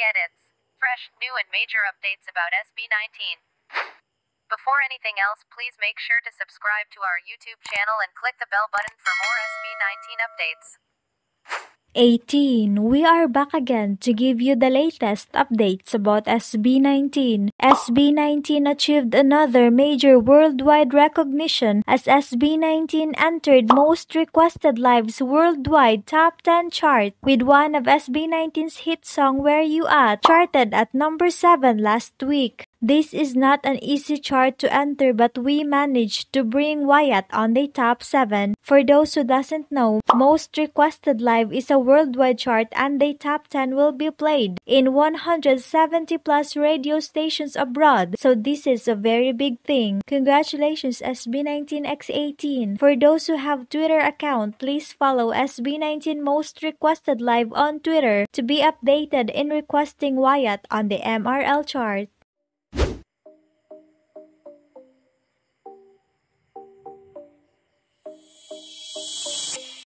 Edits. Fresh, new, and major updates about SB19. Before anything else, please make sure to subscribe to our YouTube channel and click the bell button for more SB19 updates. A'TIN. We are back again to give you the latest updates about SB19. SB19 achieved another major worldwide recognition as SB19 entered Most Requested Live's Worldwide Top 10 chart with one of SB19's hit song Where You At charted at number 7 last week. This is not an easy chart to enter but we managed to bring WYAT on the top 7. For those who doesn't know, Most Requested Live is a worldwide chart and the top 10 will be played in 170 plus radio stations abroad. So this is a very big thing. Congratulations SB19X18. For those who have Twitter account, please follow SB19 Most Requested Live on Twitter to be updated in requesting WYAT on the MRL chart.